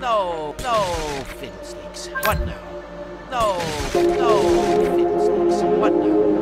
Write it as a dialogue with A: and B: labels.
A: No, no fiddlesticks. What now? No, no fiddlesticks. What now?